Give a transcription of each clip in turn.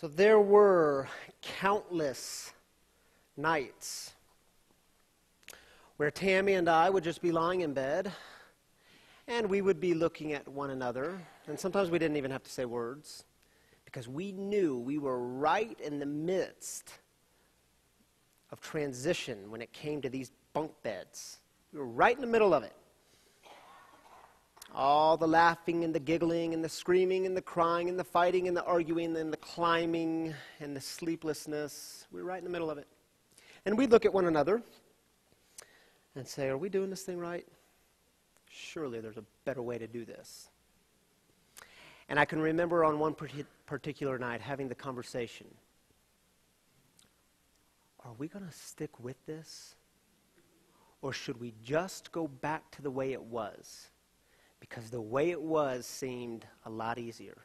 So there were countless nights where Tammy and I would just be lying in bed and we would be looking at one another. And sometimes we didn't even have to say words because we knew we were right in the midst of transition when it came to these bunk beds. We were right in the middle of it. All the laughing and the giggling and the screaming and the crying and the fighting and the arguing and the climbing and the sleeplessness. We're right in the middle of it. And we'd look at one another and say, Are we doing this thing right? Surely there's a better way to do this. And I can remember on one particular night having the conversation Are we going to stick with this? Or should we just go back to the way it was? Because the way it was seemed a lot easier.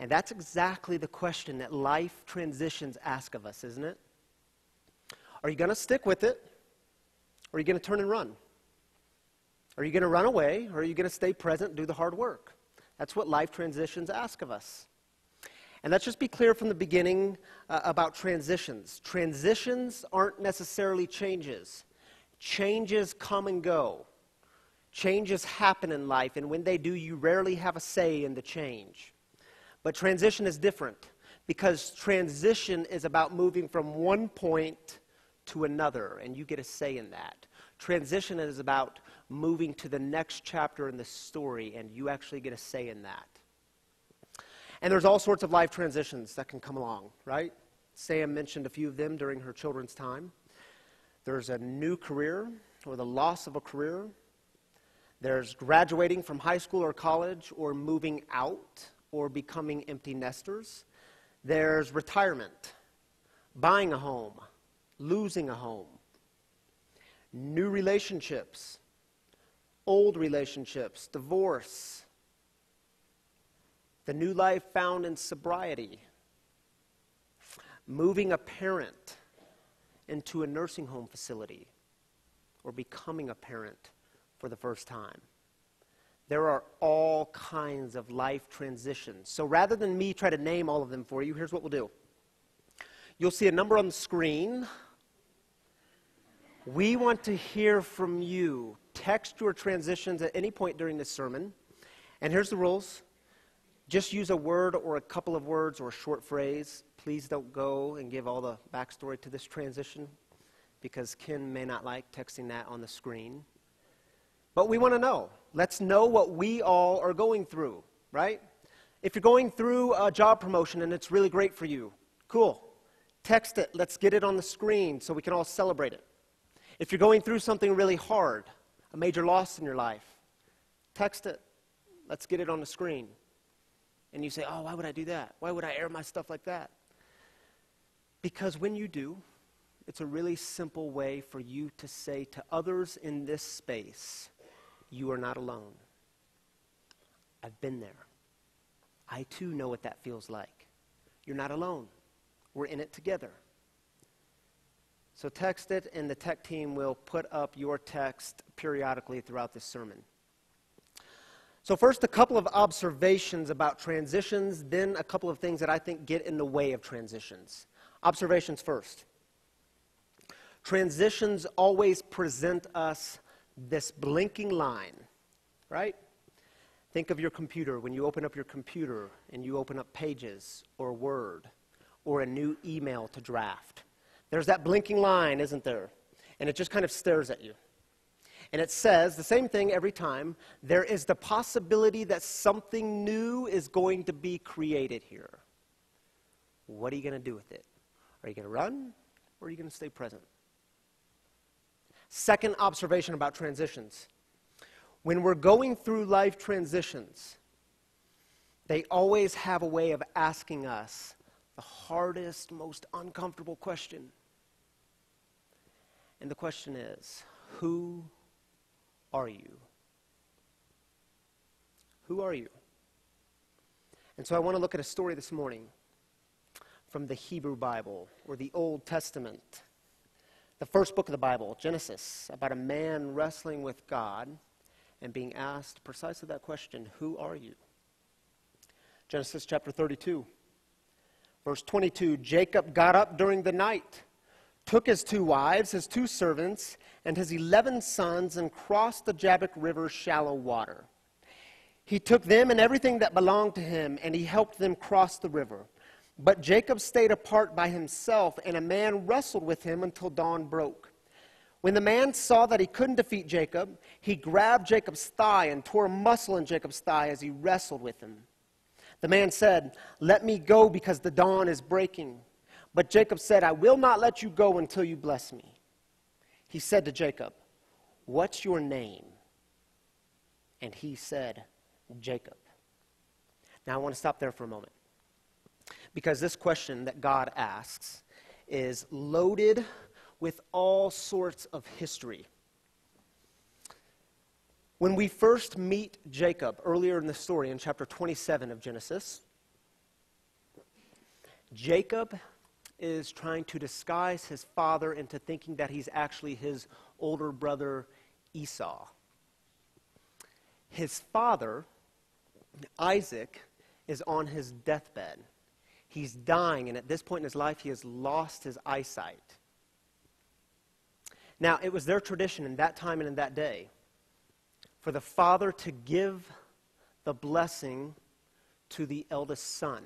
And that's exactly the question that life transitions ask of us, isn't it? Are you going to stick with it? Or are you going to turn and run? Are you going to run away? Or are you going to stay present and do the hard work? That's what life transitions ask of us. And let's just be clear from the beginning uh, about transitions. Transitions aren't necessarily changes, changes come and go. Changes happen in life, and when they do, you rarely have a say in the change. But transition is different because transition is about moving from one point to another, and you get a say in that. Transition is about moving to the next chapter in the story, and you actually get a say in that. And there's all sorts of life transitions that can come along, right? Sam mentioned a few of them during her children's time. There's a new career or the loss of a career. There's graduating from high school or college or moving out or becoming empty nesters. There's retirement, buying a home, losing a home, new relationships, old relationships, divorce, the new life found in sobriety, moving a parent into a nursing home facility, or becoming a parent for the first time. There are all kinds of life transitions. So rather than me try to name all of them for you, here's what we'll do. You'll see a number on the screen. We want to hear from you. Text your transitions at any point during this sermon. And here's the rules just use a word or a couple of words or a short phrase. Please don't go and give all the backstory to this transition because Ken may not like texting that on the screen. But we want to know. Let's know what we all are going through, right? If you're going through a job promotion and it's really great for you, cool. Text it. Let's get it on the screen so we can all celebrate it. If you're going through something really hard, a major loss in your life, text it. Let's get it on the screen. And you say, oh, why would I do that? Why would I air my stuff like that? Because when you do, it's a really simple way for you to say to others in this space, you are not alone. I've been there. I too know what that feels like. You're not alone. We're in it together. So text it, and the tech team will put up your text periodically throughout this sermon. So, first, a couple of observations about transitions, then a couple of things that I think get in the way of transitions. Observations first. Transitions always present us this blinking line, right? Think of your computer. When you open up your computer and you open up Pages or Word or a new email to draft, there's that blinking line, isn't there? And it just kind of stares at you. And it says the same thing every time there is the possibility that something new is going to be created here. What are you going to do with it? Are you going to run or are you going to stay present? Second observation about transitions. When we're going through life transitions, they always have a way of asking us the hardest, most uncomfortable question. And the question is who are you? Who are you? And so I want to look at a story this morning from the Hebrew Bible or the Old Testament the first book of the Bible, Genesis, about a man wrestling with God and being asked precisely that question Who are you? Genesis chapter 32. Verse 22 Jacob got up during the night, took his two wives, his two servants, and his eleven sons, and crossed the Jabbok River shallow water. He took them and everything that belonged to him, and he helped them cross the river. But Jacob stayed apart by himself, and a man wrestled with him until dawn broke. When the man saw that he couldn't defeat Jacob, he grabbed Jacob's thigh and tore a muscle in Jacob's thigh as he wrestled with him. The man said, Let me go because the dawn is breaking. But Jacob said, I will not let you go until you bless me. He said to Jacob, What's your name? And he said, Jacob. Now I want to stop there for a moment. Because this question that God asks is loaded with all sorts of history. When we first meet Jacob earlier in the story in chapter 27 of Genesis, Jacob is trying to disguise his father into thinking that he's actually his older brother Esau. His father, Isaac, is on his deathbed. He's dying, and at this point in his life, he has lost his eyesight. Now, it was their tradition in that time and in that day for the father to give the blessing to the eldest son.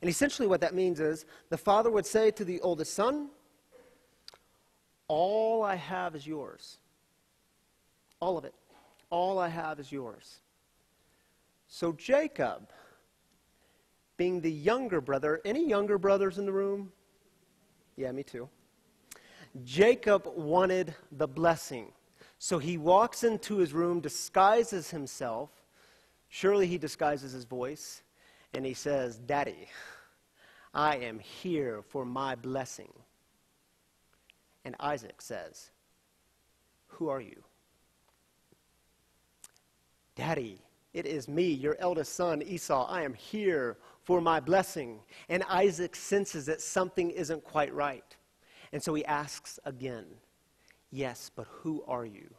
And essentially, what that means is the father would say to the oldest son, All I have is yours. All of it. All I have is yours. So, Jacob, being the younger brother, any younger brothers in the room? Yeah, me too. Jacob wanted the blessing. So he walks into his room, disguises himself. Surely he disguises his voice. And he says, Daddy, I am here for my blessing. And Isaac says, Who are you? Daddy, it is me, your eldest son, Esau. I am here for my blessing. And Isaac senses that something isn't quite right. And so he asks again, Yes, but who are you?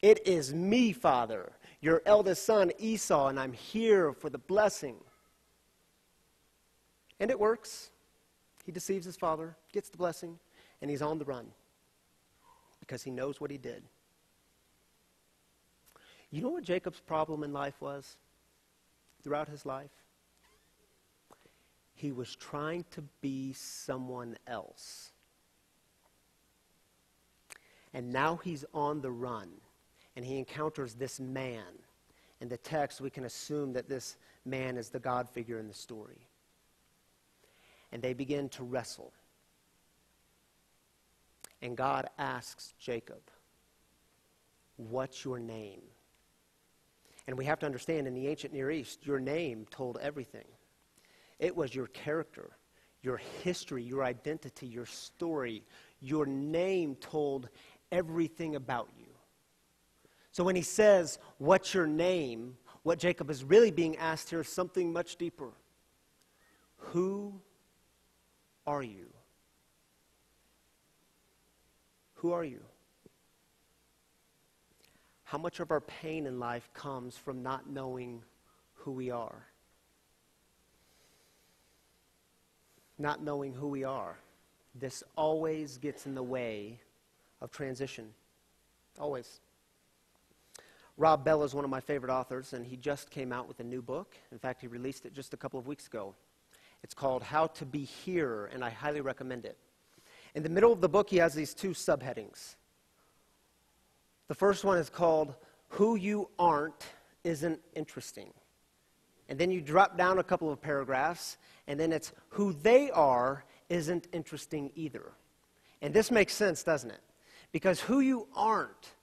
It is me, Father, your eldest son, Esau, and I'm here for the blessing. And it works. He deceives his father, gets the blessing, and he's on the run because he knows what he did. You know what Jacob's problem in life was throughout his life? He was trying to be someone else. And now he's on the run and he encounters this man. In the text, we can assume that this man is the God figure in the story. And they begin to wrestle. And God asks Jacob, What's your name? And we have to understand in the ancient Near East, your name told everything. It was your character, your history, your identity, your story. Your name told everything about you. So when he says, What's your name? what Jacob is really being asked here is something much deeper. Who are you? Who are you? How much of our pain in life comes from not knowing who we are? Not knowing who we are. This always gets in the way of transition. Always. Rob Bell is one of my favorite authors, and he just came out with a new book. In fact, he released it just a couple of weeks ago. It's called How to Be Here, and I highly recommend it. In the middle of the book, he has these two subheadings. The first one is called Who You Aren't Isn't Interesting. And then you drop down a couple of paragraphs, and then it's Who They Are Isn't Interesting Either. And this makes sense, doesn't it? Because who you aren't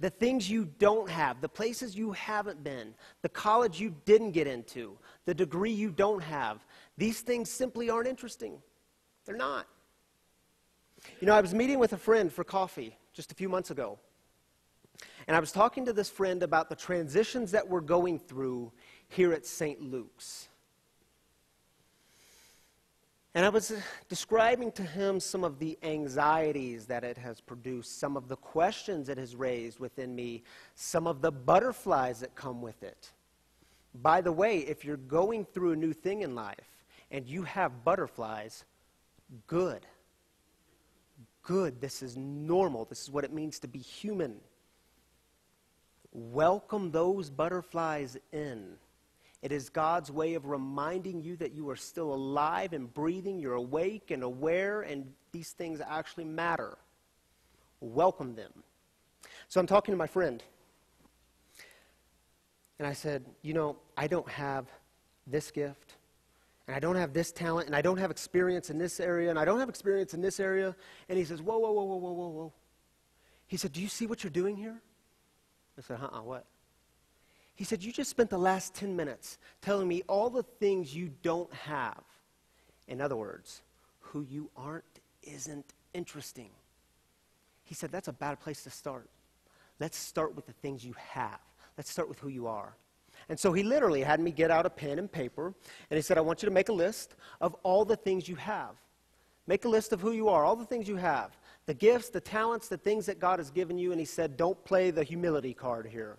the things you don't have, the places you haven't been, the college you didn't get into, the degree you don't have, these things simply aren't interesting. They're not. You know, I was meeting with a friend for coffee just a few months ago. And I was talking to this friend about the transitions that we're going through here at St. Luke's. And I was describing to him some of the anxieties that it has produced, some of the questions it has raised within me, some of the butterflies that come with it. By the way, if you're going through a new thing in life and you have butterflies, good. Good. This is normal. This is what it means to be human. Welcome those butterflies in. It is God's way of reminding you that you are still alive and breathing, you're awake and aware, and these things actually matter. Welcome them. So I'm talking to my friend, and I said, You know, I don't have this gift, and I don't have this talent, and I don't have experience in this area, and I don't have experience in this area. And he says, Whoa, whoa, whoa, whoa, whoa, whoa, whoa. He said, Do you see what you're doing here? I said, Uh uh, what? He said, You just spent the last 10 minutes telling me all the things you don't have. In other words, who you aren't isn't interesting. He said, That's a bad place to start. Let's start with the things you have. Let's start with who you are. And so he literally had me get out a pen and paper, and he said, I want you to make a list of all the things you have. Make a list of who you are, all the things you have the gifts, the talents, the things that God has given you. And he said, Don't play the humility card here.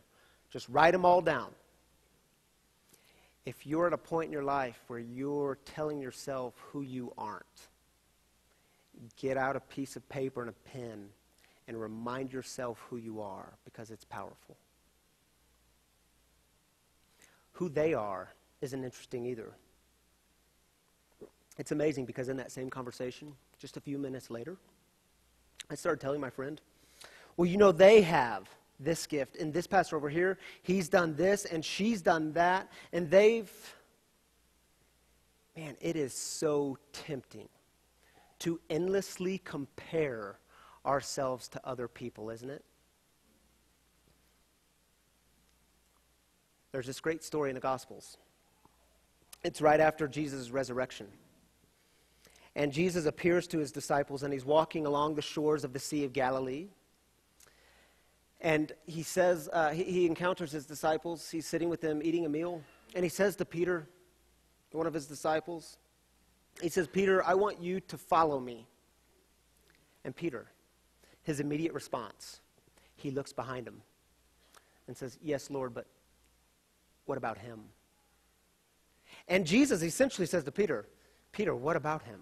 Just write them all down. If you're at a point in your life where you're telling yourself who you aren't, get out a piece of paper and a pen and remind yourself who you are because it's powerful. Who they are isn't interesting either. It's amazing because in that same conversation, just a few minutes later, I started telling my friend, well, you know, they have this gift. And this pastor over here, he's done this and she's done that. And they've, man, it is so tempting to endlessly compare ourselves to other people, isn't it? There's this great story in the Gospels. It's right after Jesus' resurrection. And Jesus appears to his disciples, and he's walking along the shores of the Sea of Galilee. And he says, uh, he, he encounters his disciples. He's sitting with them eating a meal. And he says to Peter, one of his disciples, he says, Peter, I want you to follow me. And Peter, his immediate response, he looks behind him and says, Yes, Lord, but what about him? And Jesus essentially says to Peter, Peter, what about him?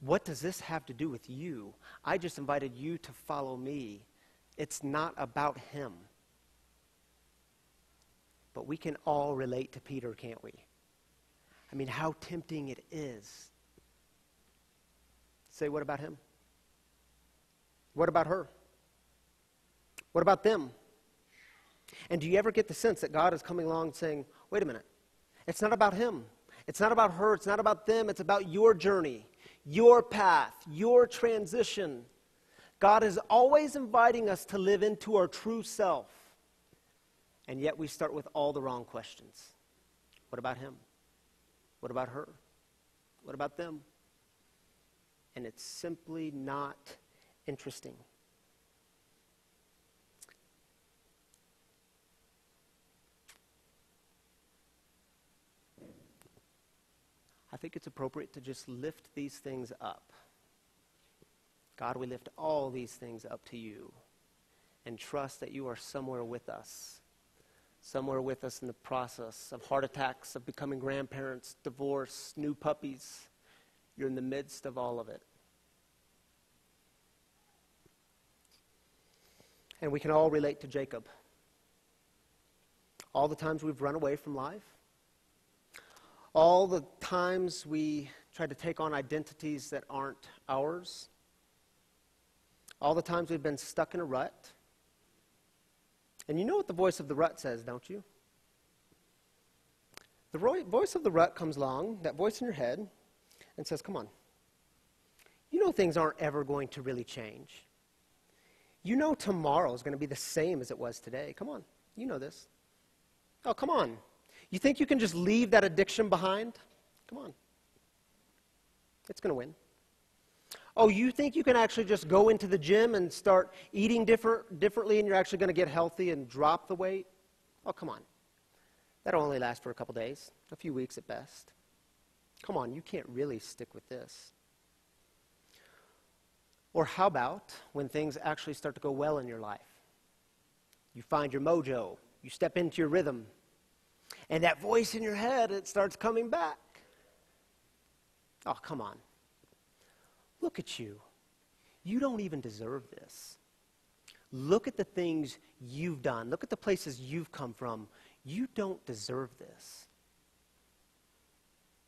What does this have to do with you? I just invited you to follow me. It's not about him. But we can all relate to Peter, can't we? I mean, how tempting it is. Say, what about him? What about her? What about them? And do you ever get the sense that God is coming along saying, wait a minute, it's not about him. It's not about her. It's not about them. It's about your journey, your path, your transition. God is always inviting us to live into our true self. And yet we start with all the wrong questions. What about him? What about her? What about them? And it's simply not interesting. I think it's appropriate to just lift these things up. God, we lift all these things up to you and trust that you are somewhere with us, somewhere with us in the process of heart attacks, of becoming grandparents, divorce, new puppies. You're in the midst of all of it. And we can all relate to Jacob. All the times we've run away from life, all the times we try to take on identities that aren't ours, all the times we've been stuck in a rut. And you know what the voice of the rut says, don't you? The voice of the rut comes along, that voice in your head, and says, Come on. You know things aren't ever going to really change. You know tomorrow is going to be the same as it was today. Come on. You know this. Oh, come on. You think you can just leave that addiction behind? Come on. It's going to win. Oh, you think you can actually just go into the gym and start eating different, differently and you're actually going to get healthy and drop the weight? Oh, come on. That'll only last for a couple days, a few weeks at best. Come on, you can't really stick with this. Or how about when things actually start to go well in your life? You find your mojo, you step into your rhythm, and that voice in your head, it starts coming back. Oh, come on. Look at you. You don't even deserve this. Look at the things you've done. Look at the places you've come from. You don't deserve this.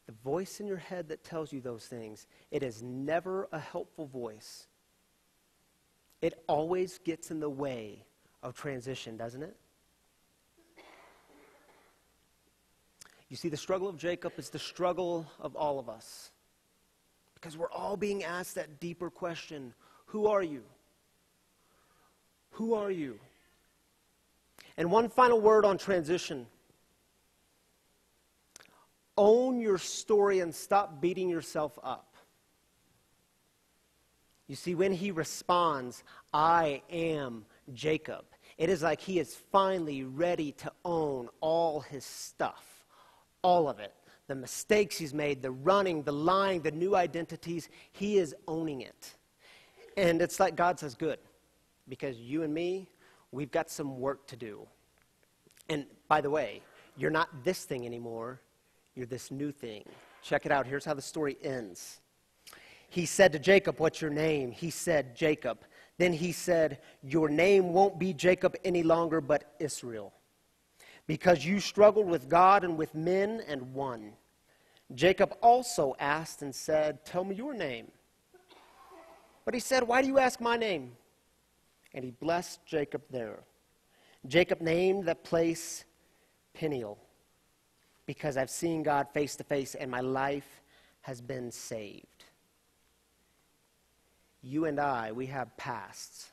The voice in your head that tells you those things, it is never a helpful voice. It always gets in the way of transition, doesn't it? You see, the struggle of Jacob is the struggle of all of us. Because we're all being asked that deeper question Who are you? Who are you? And one final word on transition own your story and stop beating yourself up. You see, when he responds, I am Jacob, it is like he is finally ready to own all his stuff, all of it. The mistakes he's made, the running, the lying, the new identities, he is owning it. And it's like God says, Good, because you and me, we've got some work to do. And by the way, you're not this thing anymore, you're this new thing. Check it out. Here's how the story ends. He said to Jacob, What's your name? He said, Jacob. Then he said, Your name won't be Jacob any longer, but Israel, because you struggled with God and with men and won. Jacob also asked and said, Tell me your name. But he said, Why do you ask my name? And he blessed Jacob there. Jacob named that place Peniel because I've seen God face to face and my life has been saved. You and I, we have pasts.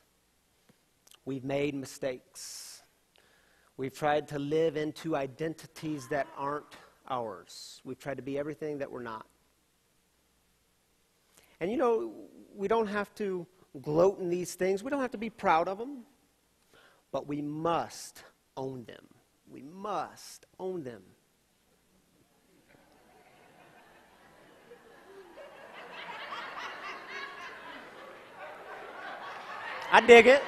We've made mistakes. We've tried to live into identities that aren't ours. We've tried to be everything that we're not. And you know, we don't have to gloat in these things, we don't have to be proud of them, but we must own them. We must own them. I dig it.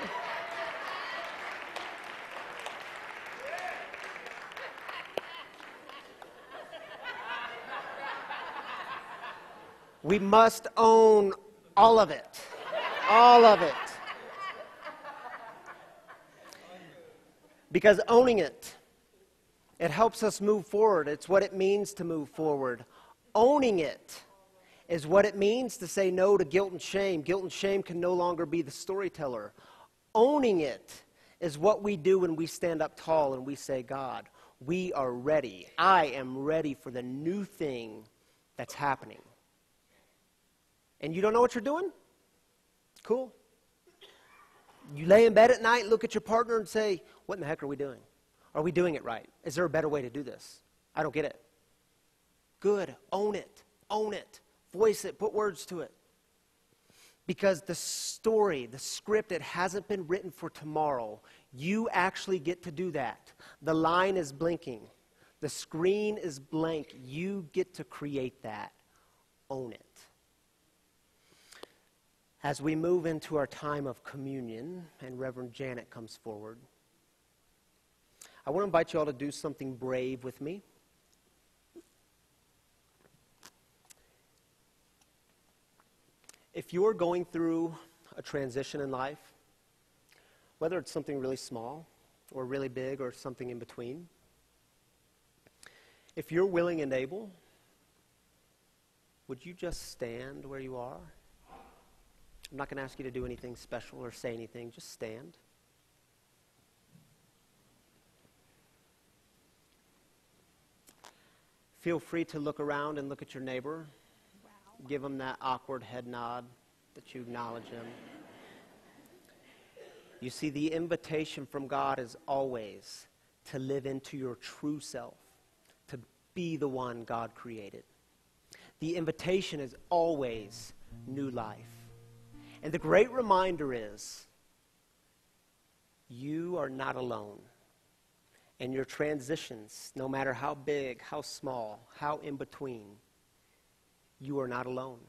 We must own all of it. All of it. Because owning it, it helps us move forward. It's what it means to move forward. Owning it is what it means to say no to guilt and shame. Guilt and shame can no longer be the storyteller. Owning it is what we do when we stand up tall and we say, God, we are ready. I am ready for the new thing that's happening. And you don't know what you're doing? Cool. You lay in bed at night, look at your partner, and say, What in the heck are we doing? Are we doing it right? Is there a better way to do this? I don't get it. Good. Own it. Own it voice it, put words to it. Because the story, the script, it hasn't been written for tomorrow. You actually get to do that. The line is blinking, the screen is blank. You get to create that. Own it. As we move into our time of communion, and Reverend Janet comes forward, I want to invite you all to do something brave with me. If you're going through a transition in life, whether it's something really small or really big or something in between, if you're willing and able, would you just stand where you are? I'm not going to ask you to do anything special or say anything, just stand. Feel free to look around and look at your neighbor give him that awkward head nod that you acknowledge him. You see, the invitation from God is always to live into your true self, to be the one God created. The invitation is always new life. And the great reminder is you are not alone. And your transitions, no matter how big, how small, how in between, you are not alone.